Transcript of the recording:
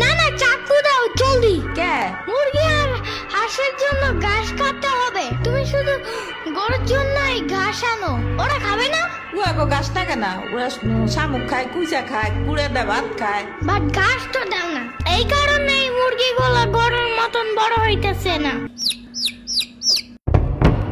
না না চাকু দাও জলদি। কে? মুরগি আর হাঁসের জন্য ঘাস কাটতে হবে। তুমি শুধু গরুর জন্যই ঘাস আনো। ওরা খাবে না? উয়া গো গাছ থাকে না ওরা শামুক খায় কুচা খায় কুড়ে দে ভাত খায়। বাট ঘাস তো দাও না। এই কারণে মুরগিগুলো গরুর মতন বড় হইতেছে না।